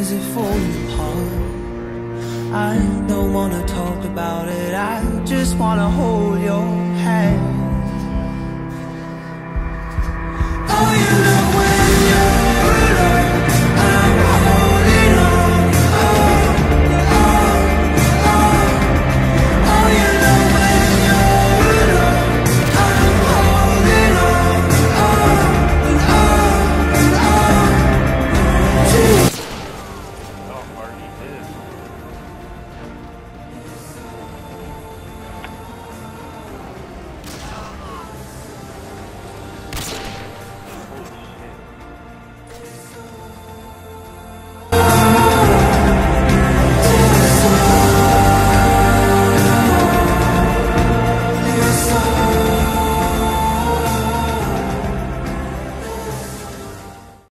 Is it falling apart? I don't wanna talk about it. I just wanna hold